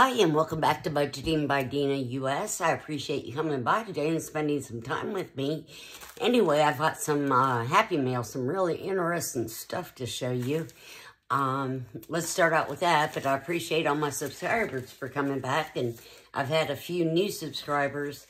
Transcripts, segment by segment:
Hi, and welcome back to Budgeting by Deena US. I appreciate you coming by today and spending some time with me. Anyway, I've got some uh, Happy Mail, some really interesting stuff to show you. Um, let's start out with that, but I appreciate all my subscribers for coming back, and I've had a few new subscribers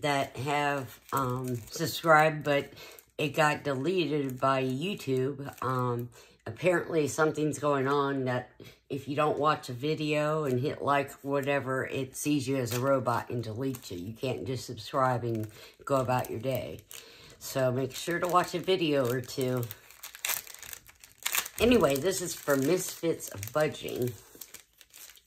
that have um, subscribed, but it got deleted by YouTube. Um, apparently something's going on that if you don't watch a video and hit like whatever, it sees you as a robot and deletes you. You can't just subscribe and go about your day. So make sure to watch a video or two. Anyway, this is for Misfits of Budging.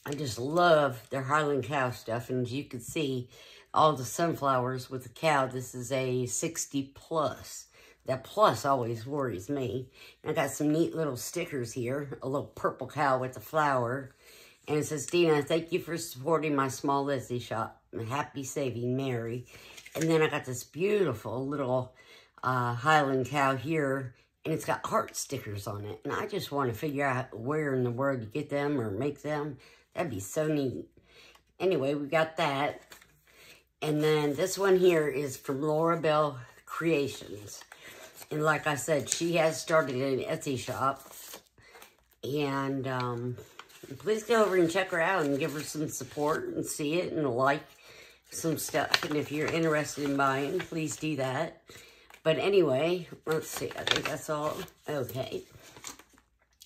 I just love their Highland Cow stuff. And as you can see, all the sunflowers with the cow, this is a 60 plus. That plus always worries me. I got some neat little stickers here. A little purple cow with a flower. And it says, Deena, thank you for supporting my small Etsy shop. Happy saving Mary. And then I got this beautiful little uh, Highland cow here. And it's got heart stickers on it. And I just want to figure out where in the world you get them or make them. That'd be so neat. Anyway, we got that. And then this one here is from Laura Bell Creations. And like I said, she has started an Etsy shop. And um, please go over and check her out and give her some support and see it and like some stuff. And if you're interested in buying, please do that. But anyway, let's see. I think that's all. Okay.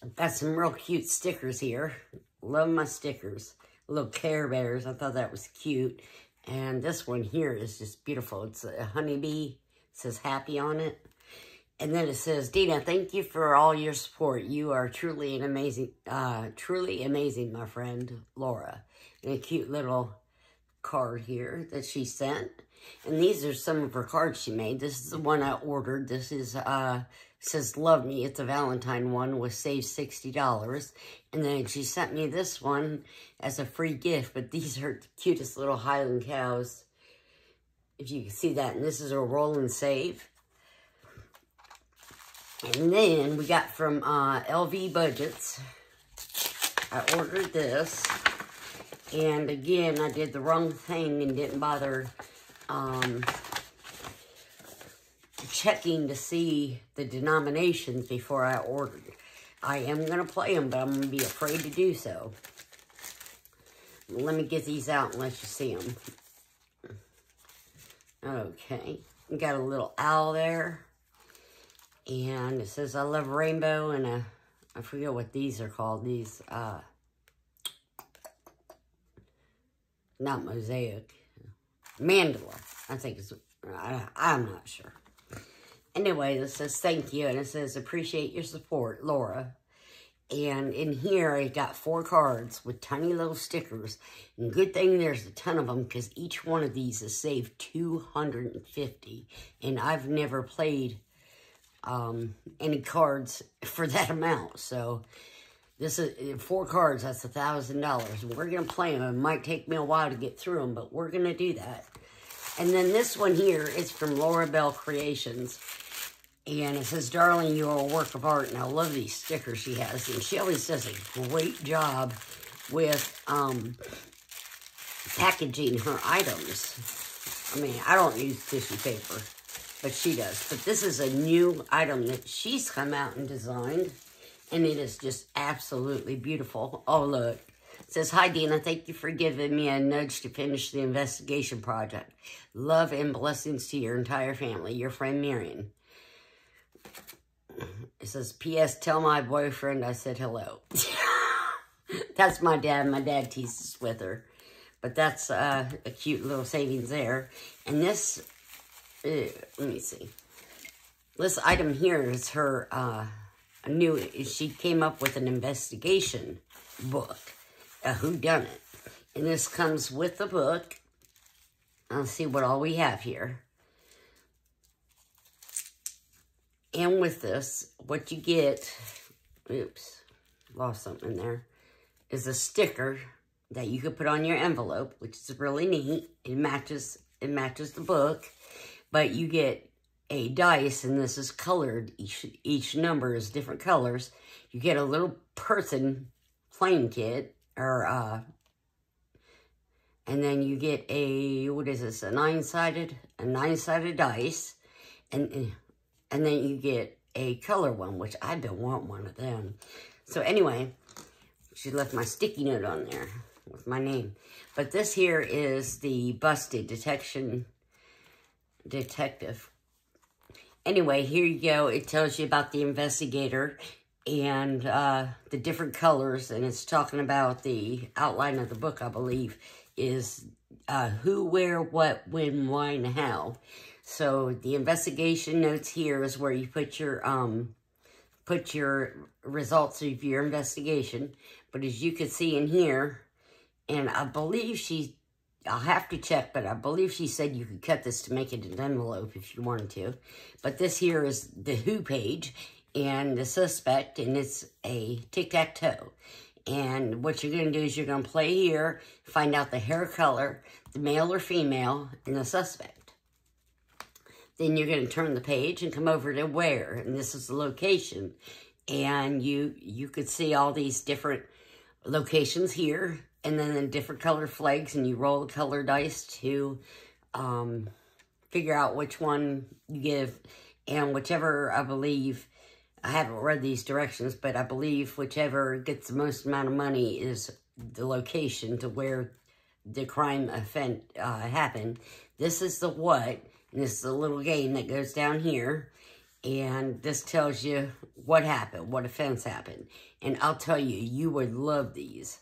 I've got some real cute stickers here. Love my stickers. Little Care Bears. I thought that was cute. And this one here is just beautiful. It's a honeybee. It says happy on it. And then it says, Deena, thank you for all your support. You are truly an amazing, uh, truly amazing, my friend, Laura. And a cute little card here that she sent. And these are some of her cards she made. This is the one I ordered. This is, uh, says, love me. It's a Valentine one with save $60. And then she sent me this one as a free gift. But these are the cutest little Highland cows. If you can see that. And this is a roll and save. And then we got from uh, LV Budgets. I ordered this. And again, I did the wrong thing and didn't bother um, checking to see the denominations before I ordered. I am going to play them, but I'm going to be afraid to do so. Let me get these out and let you see them. Okay. Got a little owl there. And it says, I love rainbow and a, I forget what these are called. These, uh, not mosaic, mandala. I think it's, I, I'm not sure. Anyway, this says thank you, and it says appreciate your support, Laura. And in here, I got four cards with tiny little stickers. And good thing there's a ton of them because each one of these has saved 250. And I've never played um, any cards for that amount. So this is four cards. That's a thousand dollars. We're gonna play them. It might take me a while to get through them, but we're gonna do that. And then this one here is from Laura Bell Creations. And it says, Darling, you are a work of art. And I love these stickers she has. And she always does a great job with um, packaging her items. I mean, I don't use tissue paper but she does. But this is a new item that she's come out and designed, and it is just absolutely beautiful. Oh, look. It says, Hi, Deena. Thank you for giving me a nudge to finish the investigation project. Love and blessings to your entire family. Your friend, Marion. It says, P.S. Tell my boyfriend I said hello. that's my dad. My dad teases with her. But that's uh, a cute little savings there. And this uh, let me see. This item here is her uh, new, she came up with an investigation book, a whodunit. And this comes with the book. I'll see what all we have here. And with this, what you get, oops, lost something there, is a sticker that you could put on your envelope, which is really neat. It matches, it matches the book but you get a dice, and this is colored. Each, each number is different colors. You get a little person playing kit, or uh, And then you get a, what is this, a nine-sided, a nine-sided dice. And, and then you get a color one, which I don't want one of them. So anyway, she left my sticky note on there with my name. But this here is the busted detection detective. Anyway, here you go. It tells you about the investigator and uh, the different colors. And it's talking about the outline of the book, I believe, is uh, who, where, what, when, why, and how. So the investigation notes here is where you put your um put your results of your investigation. But as you can see in here, and I believe she, I'll have to check, but I believe she said you could cut this to make it an envelope if you wanted to. But this here is the who page and the suspect, and it's a tic-tac-toe. And what you're going to do is you're going to play here, find out the hair color, the male or female, and the suspect. Then you're going to turn the page and come over to where, and this is the location. And you you could see all these different locations here, and then the different color flags, and you roll the color dice to um, figure out which one you give, and whichever, I believe, I haven't read these directions, but I believe whichever gets the most amount of money is the location to where the crime event uh, happened. This is the what, and this is a little game that goes down here. And this tells you what happened, what offense happened. And I'll tell you, you would love these.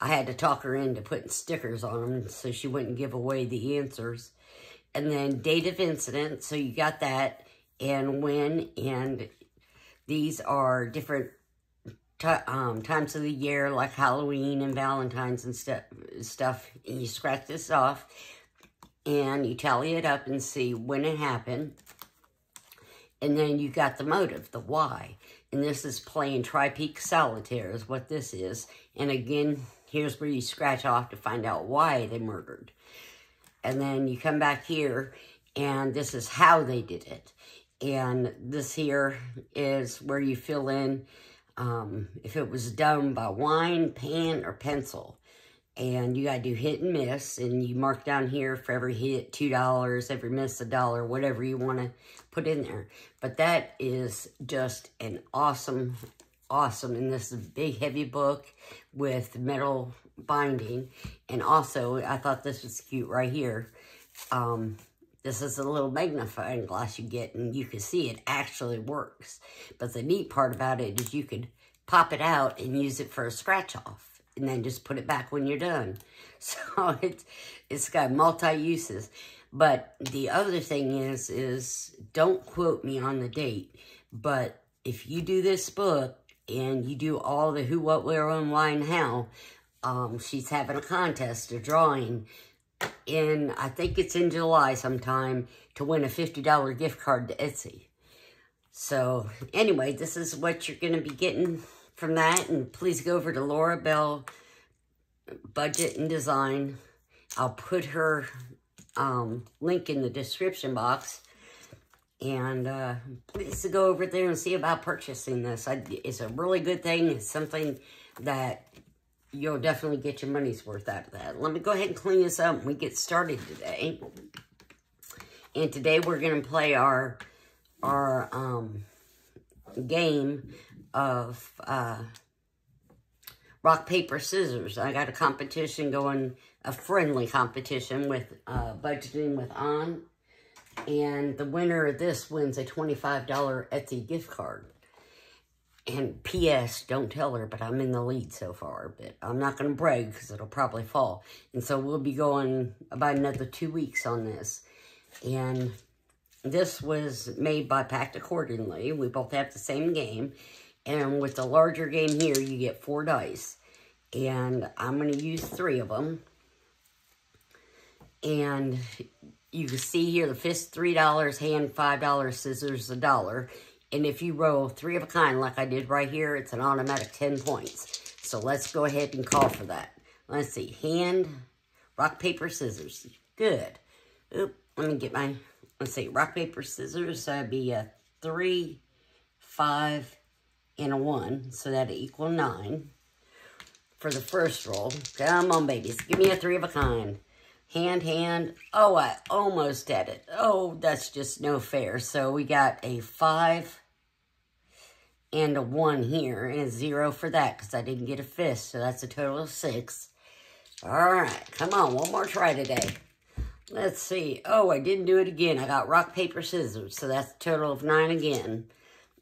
I had to talk her into putting stickers on them so she wouldn't give away the answers. And then date of incident, so you got that, and when, and these are different um, times of the year, like Halloween and Valentine's and st stuff. And you scratch this off, and you tally it up and see when it happened. And then you got the motive, the why. And this is playing Tri-Peak Solitaire is what this is. And again, here's where you scratch off to find out why they murdered. And then you come back here, and this is how they did it. And this here is where you fill in um, if it was done by wine, pan, or pencil. And you got to do hit and miss. And you mark down here for every hit, $2, every miss, a dollar, whatever you want to put in there. But that is just an awesome, awesome. And this is a big, heavy book with metal binding. And also, I thought this was cute right here. Um, this is a little magnifying glass you get, and you can see it actually works. But the neat part about it is you could pop it out and use it for a scratch off and then just put it back when you're done. So it's, it's got multi-uses. But the other thing is, is don't quote me on the date, but if you do this book and you do all the who, what, where, when, why, and how, um, she's having a contest, a drawing, in, I think it's in July sometime, to win a $50 gift card to Etsy. So, anyway, this is what you're going to be getting from that. And please go over to Laura Bell Budget and Design. I'll put her um, link in the description box. And uh, please go over there and see about purchasing this. I, it's a really good thing. It's something that you'll definitely get your money's worth out of that. Let me go ahead and clean this up we get started today. And today we're going to play our our um, game of uh, rock, paper, scissors. I got a competition going, a friendly competition with uh, budgeting with Ahn. And the winner of this wins a $25 Etsy gift card. And P.S., don't tell her, but I'm in the lead so far. But I'm not going to brag because it'll probably fall. And so we'll be going about another two weeks on this. And this was made by Packed Accordingly. We both have the same game. And with the larger game here, you get four dice. And I'm going to use three of them. And you can see here the fist $3, hand $5, scissors a dollar. And if you roll three of a kind like I did right here, it's an automatic 10 points. So let's go ahead and call for that. Let's see. Hand, rock, paper, scissors. Good. Oop, let me get my, let's see. Rock, paper, scissors. So that'd be a three, five, and a 1, so that'd equal 9 for the first roll. Come on, babies. Give me a 3 of a kind. Hand, hand. Oh, I almost had it. Oh, that's just no fair. So we got a 5 and a 1 here, and a 0 for that, because I didn't get a fist. So that's a total of 6. All right, come on, one more try today. Let's see. Oh, I didn't do it again. I got rock, paper, scissors. So that's a total of 9 again.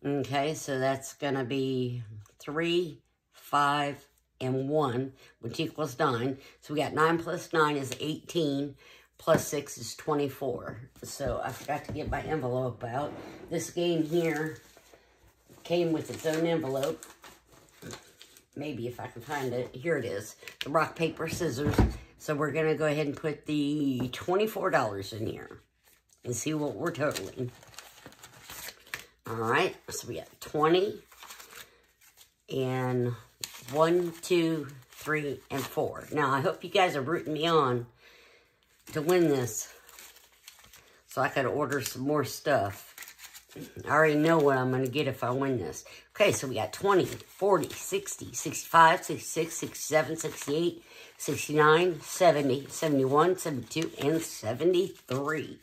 Okay, so that's going to be 3, 5, and 1, which equals 9. So we got 9 plus 9 is 18, plus 6 is 24. So I forgot to get my envelope out. This game here came with its own envelope. Maybe if I can find it. Here it is. The rock, paper, scissors. So we're going to go ahead and put the $24 in here and see what we're totaling. All right, so we got 20 and one, two, three, and four. Now, I hope you guys are rooting me on to win this so I could order some more stuff. I already know what I'm going to get if I win this. Okay, so we got 20, 40, 60, 65, 66, 67, 68, 69, 70, 71, 72, and 73,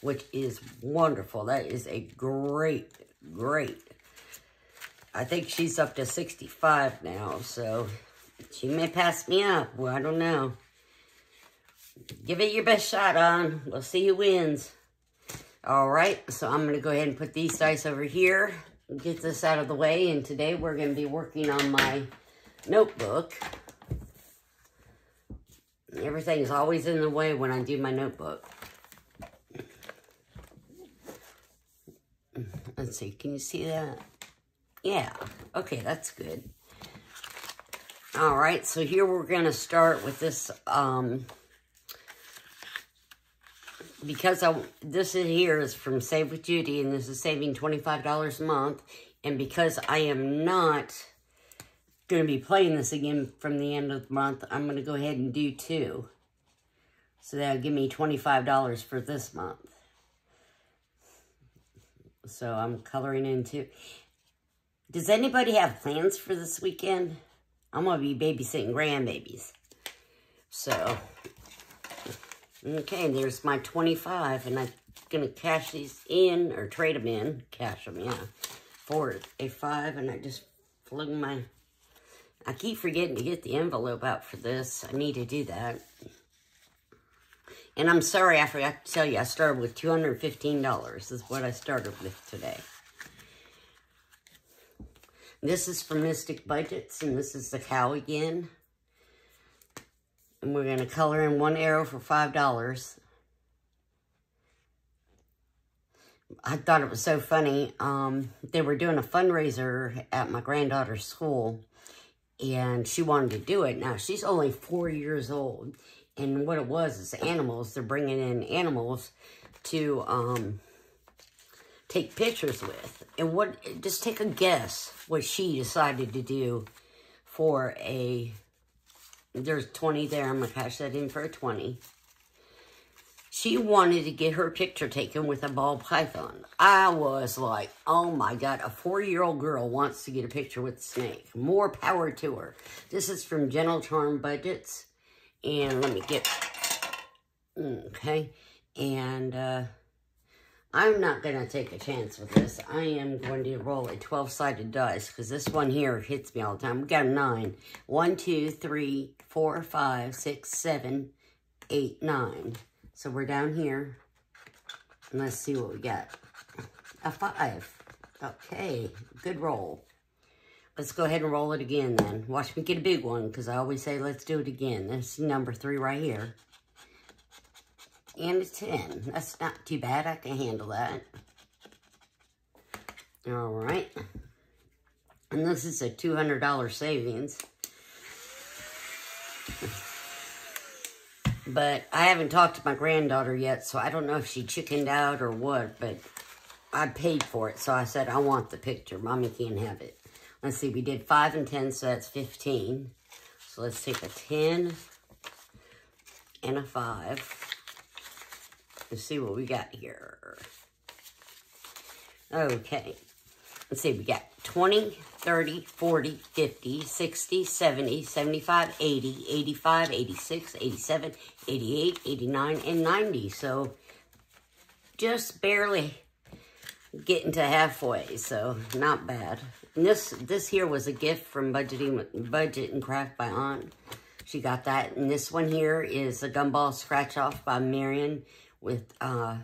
which is wonderful. That is a great, great I think she's up to 65 now, so she may pass me up. Well, I don't know. Give it your best shot on. We'll see who wins. All right, so I'm going to go ahead and put these dice over here. Get this out of the way, and today we're going to be working on my notebook. Everything's always in the way when I do my notebook. Let's see, can you see that? Yeah, okay, that's good. All right, so here we're going to start with this, um, because I, this is here is from Save with Judy, and this is saving $25 a month, and because I am not going to be playing this again from the end of the month, I'm going to go ahead and do two. So that'll give me $25 for this month. So I'm coloring in two. Does anybody have plans for this weekend? I'm going to be babysitting grandbabies. So, okay, there's my 25, and I'm going to cash these in, or trade them in, cash them, yeah, for a 5, and I just flung my, I keep forgetting to get the envelope out for this. I need to do that. And I'm sorry, I forgot to tell you, I started with $215. Is what I started with today. This is from Mystic Budgets, and this is the cow again. And we're going to color in one arrow for $5. I thought it was so funny. Um, they were doing a fundraiser at my granddaughter's school, and she wanted to do it. Now, she's only four years old, and what it was is animals. They're bringing in animals to um, take pictures with. And what, just take a guess what she decided to do for a, there's 20 there, I'm to cash that in for a 20. She wanted to get her picture taken with a ball python. I was like, oh my God, a four-year-old girl wants to get a picture with a snake. More power to her. This is from Gentle Charm Budgets. And let me get, okay. And, uh, I'm not going to take a chance with this. I am going to roll a 12-sided dice because this one here hits me all the time. We got a 9. 1, 2, 3, 4, 5, 6, 7, 8, 9. So we're down here. And let's see what we got. A 5. Okay, good roll. Let's go ahead and roll it again then. Watch me get a big one because I always say let's do it again. This is number 3 right here and a 10. That's not too bad. I can handle that. All right. And this is a $200 savings. But I haven't talked to my granddaughter yet, so I don't know if she chickened out or what, but I paid for it, so I said, I want the picture. Mommy can't have it. Let's see, we did 5 and 10, so that's 15. So let's take a 10 and a 5. Let's see what we got here. Okay. Let's see, we got 20, 30, 40, 50, 60, 70, 75, 80, 85, 86, 87, 88, 89, and 90. So just barely getting to halfway, so not bad. And this this here was a gift from Budgeting Budget and Craft by Ahn. She got that. And this one here is a gumball scratch off by Marion with uh,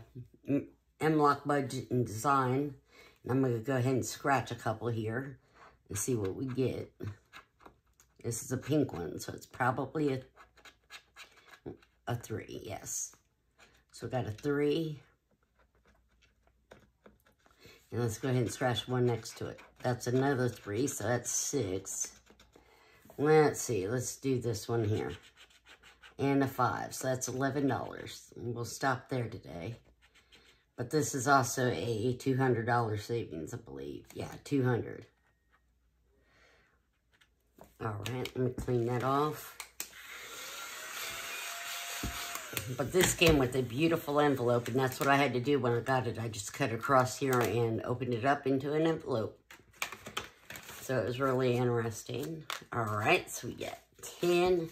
M-Lock Budget and Design. And I'm going to go ahead and scratch a couple here and see what we get. This is a pink one, so it's probably a, a three, yes. So we got a three. And let's go ahead and scratch one next to it. That's another three, so that's six. Let's see, let's do this one here. And a five, so that's $11. We'll stop there today. But this is also a $200 savings, I believe. Yeah, 200 All right, let me clean that off. But this came with a beautiful envelope, and that's what I had to do when I got it. I just cut across here and opened it up into an envelope. So it was really interesting. All right, so we got 10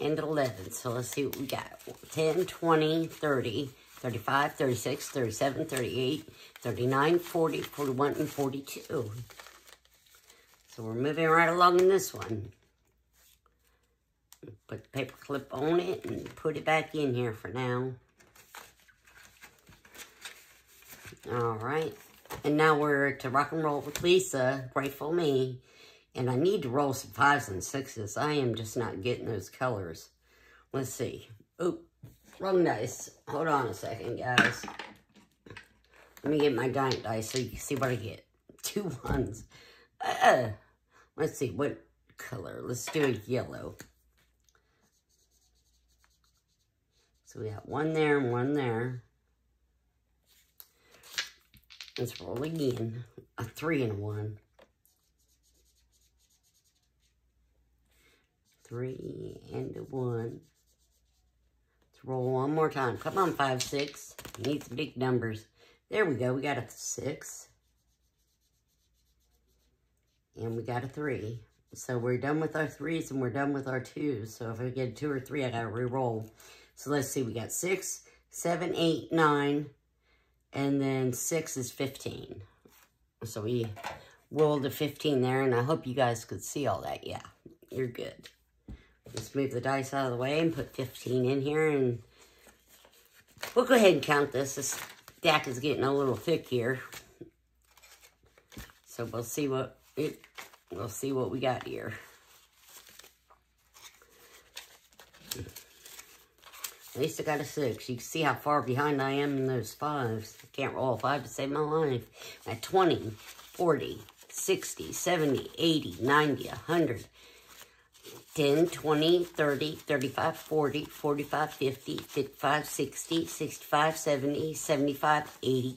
and 11. So let's see what we got. 10, 20, 30, 35, 36, 37, 38, 39, 40, 41, and 42. So we're moving right along in this one. Put the paper clip on it and put it back in here for now. All right. And now we're to rock and roll with Lisa, Grateful Me. And I need to roll some fives and sixes. I am just not getting those colors. Let's see. Oop, wrong dice. Hold on a second, guys. Let me get my giant dice so you can see what I get. Two ones. Uh, let's see, what color? Let's do a yellow. So we got one there and one there. Let's roll again. A three and one. Three and a one. Let's roll one more time. Come on, five, six. need some big numbers. There we go. We got a six. And we got a three. So we're done with our threes and we're done with our twos. So if I get two or three, I got to re-roll. So let's see, we got six, seven, eight, nine, and then six is 15. So we rolled a 15 there, and I hope you guys could see all that. Yeah, you're good. Let's move the dice out of the way and put 15 in here, and we'll go ahead and count this. This deck is getting a little thick here. So we'll see what it, we'll see what we got here. At least I got a six. You can see how far behind I am in those fives. I can't roll a five to save my life. At 20, 40, 60, 70, 80, 90, 100, 10, 20, 30, 35, 40, 45, 50, 55, 60, 65, 70, 75, 80,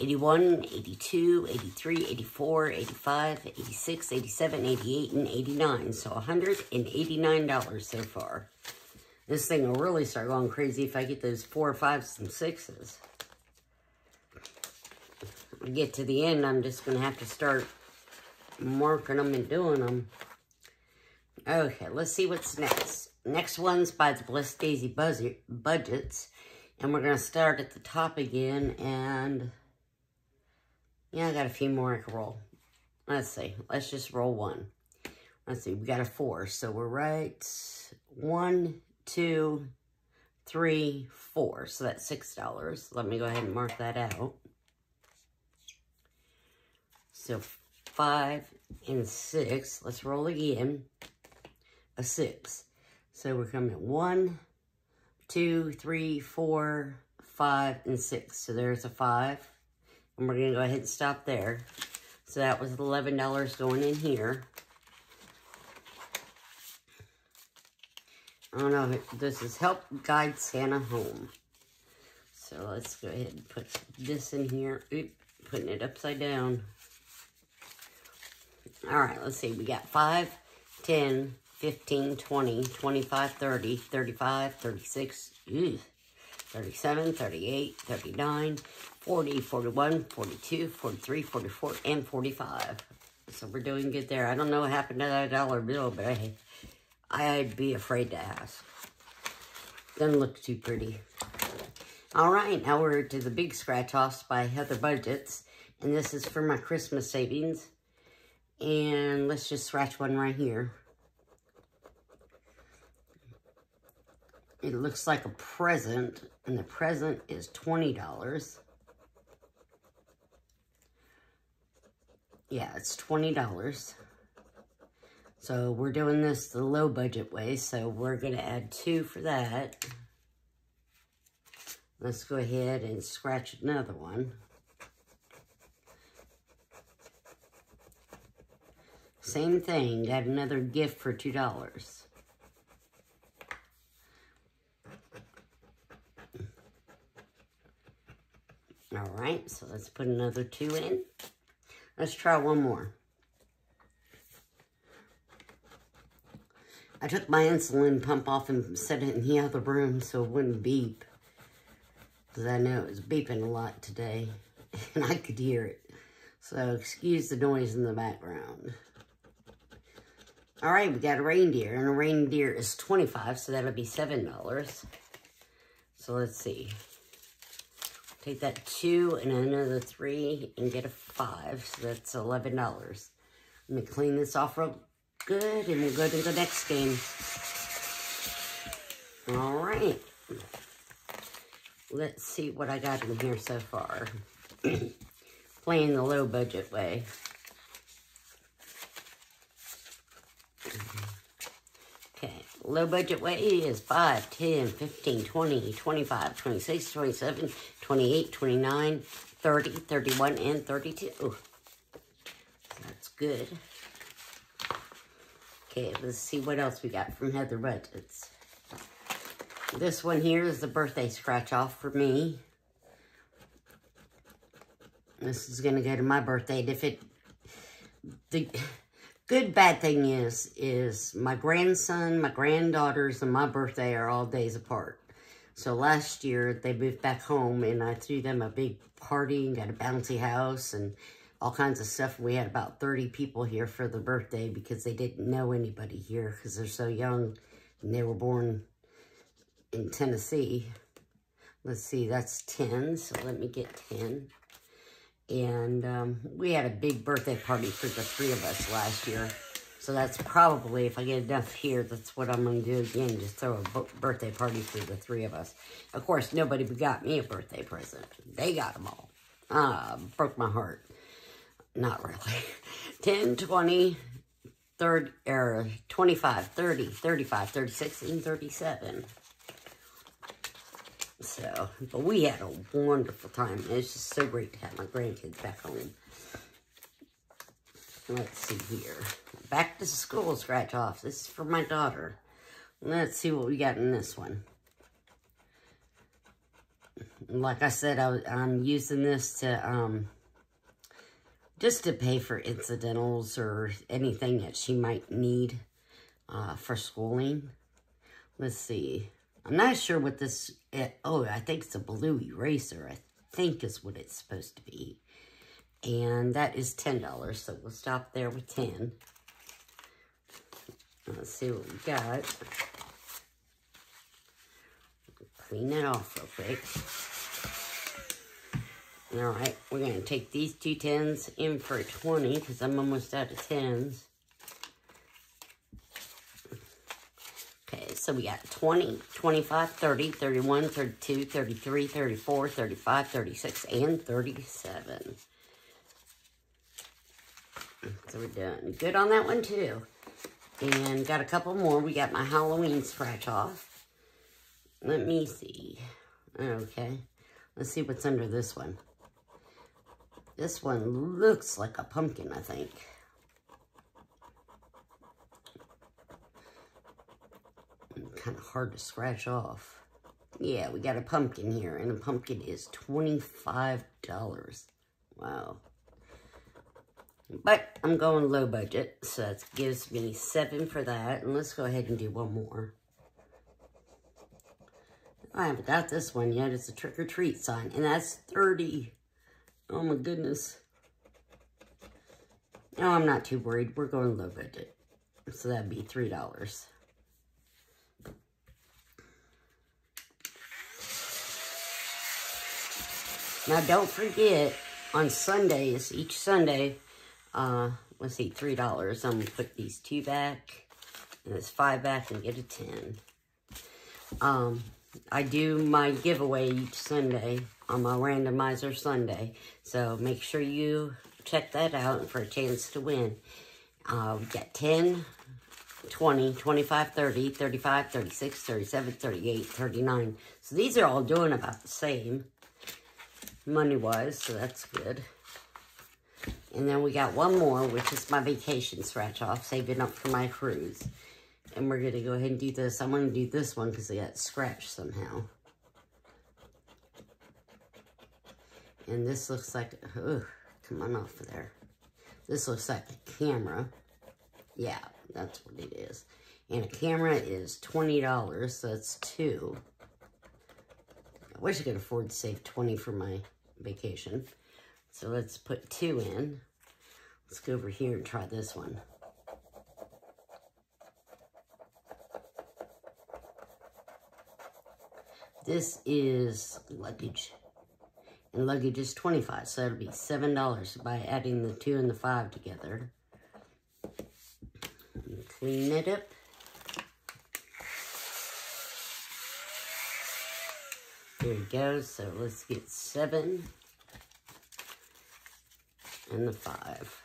81, 82, 83, 84, 85, 86, 87, 88, and 89. So $189 so far. This thing will really start going crazy if I get those four, fives, and sixes. get to the end, I'm just going to have to start marking them and doing them. Okay, let's see what's next. Next one's by the Bliss Daisy Budget, Budgets. And we're going to start at the top again. And, yeah, I got a few more I can roll. Let's see. Let's just roll one. Let's see. We got a four. So we're right. One, two, three, four. So that's $6. Let me go ahead and mark that out. So five and six. Let's roll again. A six. So we're coming at one, two, three, four, five, and six. So there's a five. And we're to go ahead and stop there. So that was $11 going in here. I don't know, this is Help Guide Santa Home. So let's go ahead and put this in here. Oop, putting it upside down. All right, let's see. We got 5, 10, 15, 20, 25, 30, 35, 36, ew, 37, 38, 39, 40, 41, 42, 43, 44, and 45. So we're doing good there. I don't know what happened to that dollar bill, but I, I'd be afraid to ask. Doesn't look too pretty. All right, now we're to the big scratch-offs by Heather Budgets. And this is for my Christmas savings. And let's just scratch one right here. It looks like a present, and the present is $20. Yeah, it's $20. So we're doing this the low budget way, so we're going to add two for that. Let's go ahead and scratch another one. Same thing, got another gift for $2. All right, so let's put another two in. Let's try one more. I took my insulin pump off and set it in the other room so it wouldn't beep. Because I know it was beeping a lot today. And I could hear it. So excuse the noise in the background. All right, we got a reindeer. And a reindeer is 25 so that'll be $7. So let's see. Take that two and another three and get a five. So that's $11. Let me clean this off real good and we'll go to the next game. All right. Let's see what I got in here so far. Playing the low budget way. Low budget way is 5, 10, 15, 20, 25, 26, 27, 28, 29, 30, 31, and 32. That's good. Okay, let's see what else we got from Heather Budgets. This one here is the birthday scratch off for me. This is going to go to my birthday. If it... The, good bad thing is, is my grandson, my granddaughters, and my birthday are all days apart. So last year, they moved back home, and I threw them a big party and got a bouncy house and all kinds of stuff. We had about 30 people here for the birthday because they didn't know anybody here because they're so young and they were born in Tennessee. Let's see, that's 10, so let me get 10. And um, we had a big birthday party for the three of us last year. So that's probably, if I get enough here, that's what I'm going to do again. Just throw a birthday party for the three of us. Of course, nobody got me a birthday present. They got them all. Ah, broke my heart. Not really. 10, 20, 30, er, 25, 30, 35, 36, and 37. So, but we had a wonderful time. It's just so great to have my grandkids back home. Let's see here. Back to school scratch off. This is for my daughter. Let's see what we got in this one. Like I said, I, am using this to, um, just to pay for incidentals or anything that she might need uh, for schooling. Let's see. I'm not sure what this, it, eh, oh, I think it's a blue eraser, I think is what it's supposed to be. And that is $10, so we'll stop there with 10. Let's see what we got. Clean that off real quick. All right, we're going to take these two tens in for a 20 because I'm almost out of tens. So we got 20, 25, 30, 31, 32, 33, 34, 35, 36, and 37. So we're done. Good on that one, too. And got a couple more. We got my Halloween scratch off. Let me see. Okay. Let's see what's under this one. This one looks like a pumpkin, I think. Kind of hard to scratch off. Yeah, we got a pumpkin here, and a pumpkin is $25. Wow. But I'm going low budget, so that gives me seven for that. And let's go ahead and do one more. I haven't got this one yet. It's a trick-or-treat sign, and that's 30 Oh my goodness. No, I'm not too worried. We're going low budget. So that'd be $3. Now, don't forget, on Sundays, each Sunday, uh, let's see, $3. I'm going to put these two back and this five back and get a 10. Um, I do my giveaway each Sunday on my randomizer Sunday. So make sure you check that out for a chance to win. Uh, we got 10, 20, 25, 30, 35, 36, 37, 38, 39. So these are all doing about the same money-wise, so that's good. And then we got one more, which is my vacation scratch-off, saving up for my cruise. And we're going to go ahead and do this. I'm going to do this one because it got scratched somehow. And this looks like, oh, come on off of there. This looks like a camera. Yeah, that's what it is. And a camera is $20, so that's two. I wish I could afford to save 20 for my vacation. So let's put two in. Let's go over here and try this one. This is luggage. And luggage is 25 so that'll be $7 by adding the 2 and the 5 together. Clean it up. There we go. So let's get 7 and the 5.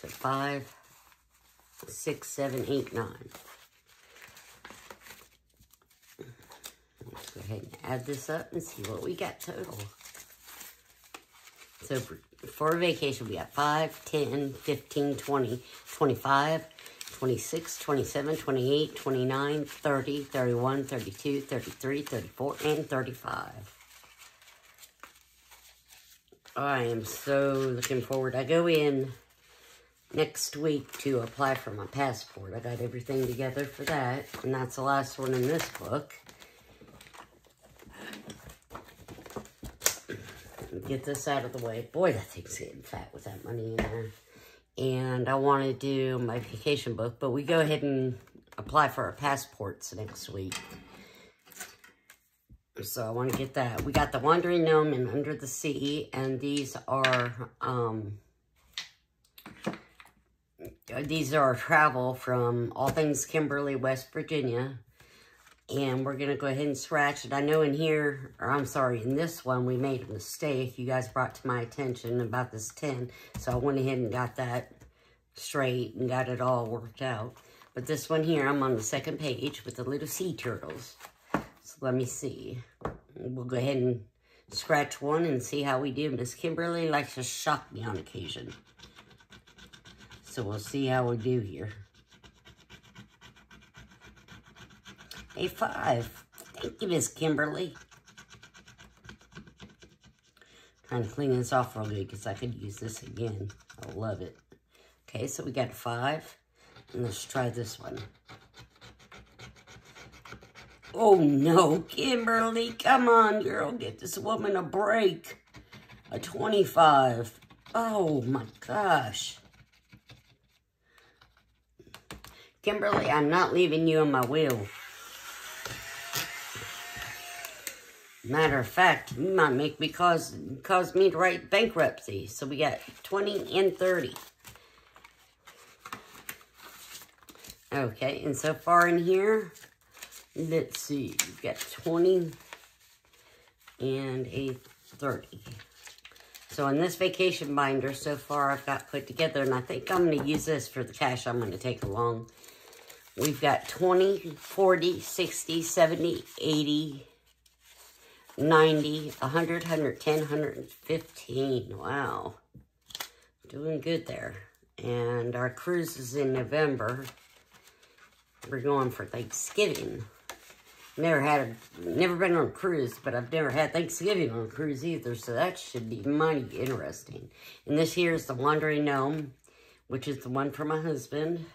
So 5, 6, 7, 8, 9. go ahead and add this up and see what we got total. So for, for vacation, we got 5, 10, 15, 20, 25, 26, 27, 28, 29, 30, 31, 32, 33, 34, and 35. I am so looking forward. I go in next week to apply for my passport. I got everything together for that, and that's the last one in this book. get this out of the way. Boy, that thing's getting fat with that money in there. And I want to do my vacation book, but we go ahead and apply for our passports next week. So I want to get that. We got the Wandering Gnome and Under the Sea, and these are, um, these are travel from all things Kimberly, West Virginia. And we're going to go ahead and scratch it. I know in here, or I'm sorry, in this one, we made a mistake. You guys brought to my attention about this 10. So I went ahead and got that straight and got it all worked out. But this one here, I'm on the second page with the little sea turtles. So let me see. We'll go ahead and scratch one and see how we do. Miss Kimberly likes to shock me on occasion. So we'll see how we do here. A five. Thank you, Miss Kimberly. Trying to clean this off real good because I could use this again. I love it. Okay, so we got five. And let's try this one. Oh no, Kimberly, come on, girl, get this woman a break. A 25. Oh my gosh. Kimberly, I'm not leaving you in my will. Matter of fact, might make me cause, cause me to write bankruptcy. So we got 20 and 30. Okay, and so far in here, let's see, we've got 20 and a 30. So in this vacation binder, so far I've got put together, and I think I'm going to use this for the cash I'm going to take along. We've got 20, 40, 60, 70, 80, 90, 100, 110, 115. Wow. Doing good there. And our cruise is in November. We're going for Thanksgiving. Never had a, never been on a cruise, but I've never had Thanksgiving on a cruise either, so that should be mighty interesting. And this here is the Wandering Gnome, which is the one for my husband.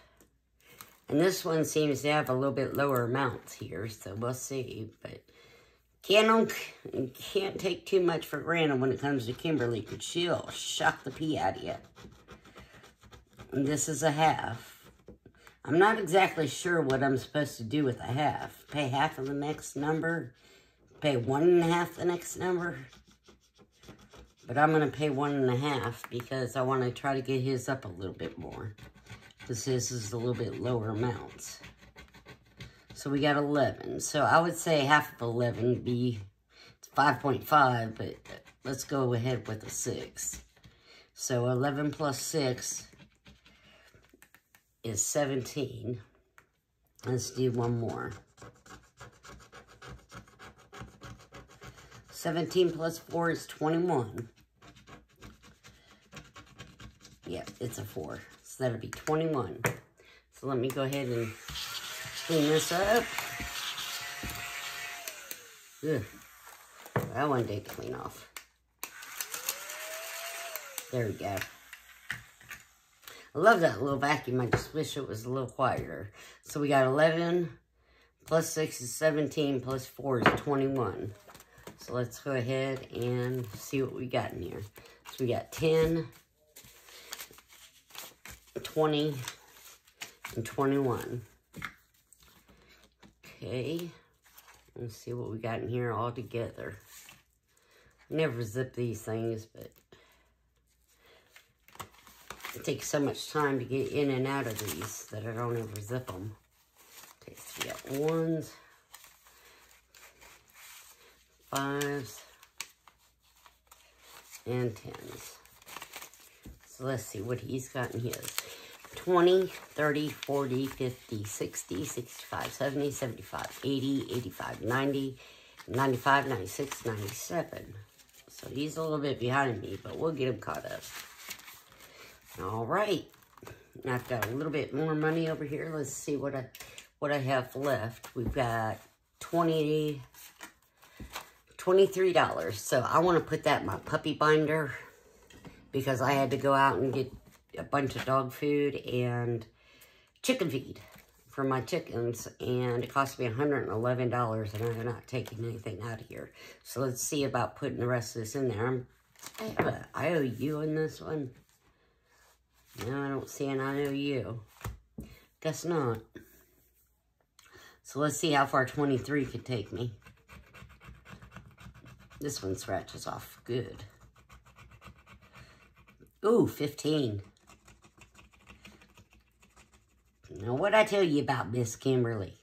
And this one seems to have a little bit lower amounts here, so we'll see. But can't, can't take too much for granted when it comes to Kimberly, because she'll shock the pee out of you. And this is a half. I'm not exactly sure what I'm supposed to do with a half. Pay half of the next number. Pay one and a half the next number. But I'm going to pay one and a half because I want to try to get his up a little bit more. Because his is a little bit lower amounts. So we got 11. So I would say half of 11 would be 5.5, but let's go ahead with a 6. So 11 plus 6 is 17. Let's do one more. 17 plus 4 is 21. Yep, it's a 4. So that'll be 21. So let me go ahead and clean this up. Ugh. That one did clean off. There we go. I love that little vacuum. I just wish it was a little quieter. So we got 11 plus 6 is 17 plus 4 is 21. So let's go ahead and see what we got in here. So we got 10, 20, and 21. Okay. Let's see what we got in here all together. Never zip these things, but it takes so much time to get in and out of these that I don't ever zip them. Okay, so we got ones, fives, and tens. So let's see what he's got in his. 20, 30, 40, 50, 60, 65, 70, 75, 80, 85, 90, 95, 96, 97. So he's a little bit behind me, but we'll get him caught up. All right. I've got a little bit more money over here. Let's see what I what I have left. We've got 20 $23. So I want to put that in my puppy binder because I had to go out and get a bunch of dog food and chicken feed for my chickens and it cost me $111 and I'm not taking anything out of here. So let's see about putting the rest of this in there. I'm, I have an IOU in this one. No, I don't see an IOU. Guess not. So let's see how far 23 could take me. This one scratches off good. Ooh, 15. Now, what I tell you about Miss Kimberly?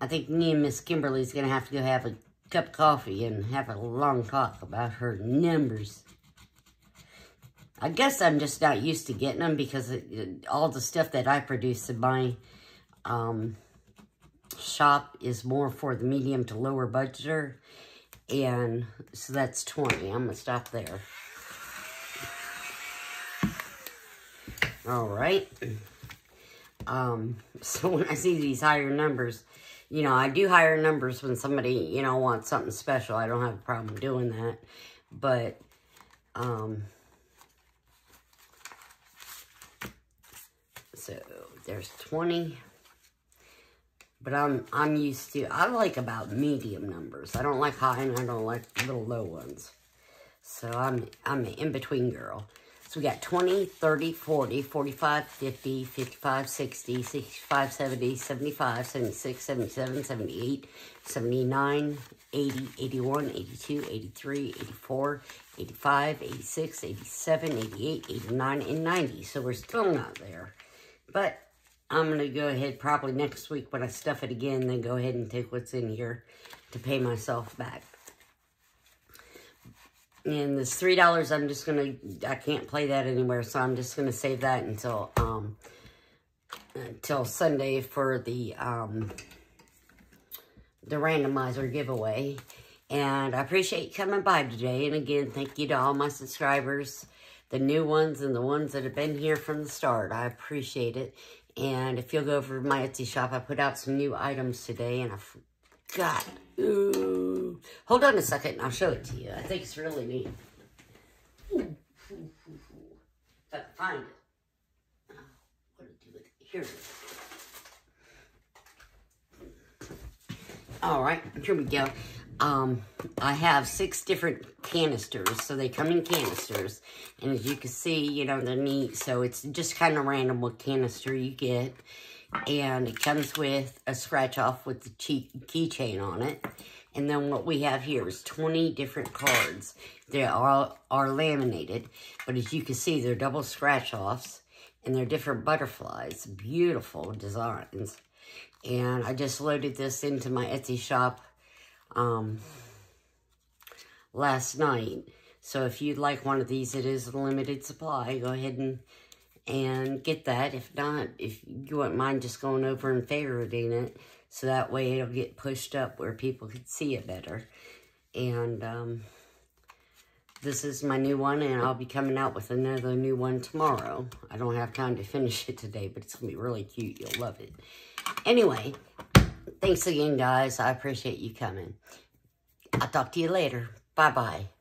I think me and Miss Kimberly's going to have to go have a cup of coffee and have a long talk about her numbers. I guess I'm just not used to getting them because it, it, all the stuff that I produce in my um, shop is more for the medium to lower budgeter. And so that's 20. I'm going to stop there. All right. Um, so when I see these higher numbers, you know, I do higher numbers when somebody, you know, wants something special. I don't have a problem doing that. But, um, so there's 20. But I'm, I'm used to, I like about medium numbers. I don't like high and I don't like little low ones. So I'm, I'm an in-between girl. So we got 20, 30, 40, 45, 50, 55, 60, 65, 70, 75, 76, 77, 78, 79, 80, 81, 82, 83, 84, 85, 86, 87, 88, 89, and 90. So we're still not there. But I'm going to go ahead probably next week when I stuff it again, then go ahead and take what's in here to pay myself back. And this $3, I'm just going to, I can't play that anywhere, so I'm just going to save that until, um, until Sunday for the, um, the randomizer giveaway. And I appreciate you coming by today. And again, thank you to all my subscribers, the new ones and the ones that have been here from the start. I appreciate it. And if you'll go over to my Etsy shop, I put out some new items today, and I forgot Ooh. Hold on a second and I'll show it to you. I think it's really neat. If I can find it. Oh, what do with it? Here. All right, here we go. Um, I have six different canisters, so they come in canisters. And as you can see, you know, they're neat. So it's just kind of random what canister you get. And it comes with a scratch off with the keychain on it. And then what we have here is 20 different cards. They all are laminated, but as you can see, they're double scratch offs and they're different butterflies. Beautiful designs. And I just loaded this into my Etsy shop um, last night. So if you'd like one of these, it is a limited supply. Go ahead and and get that. If not, if you wouldn't mind just going over and favoriting it, so that way it'll get pushed up where people can see it better. And um, this is my new one, and I'll be coming out with another new one tomorrow. I don't have time to finish it today, but it's going to be really cute. You'll love it. Anyway, thanks again, guys. I appreciate you coming. I'll talk to you later. Bye-bye.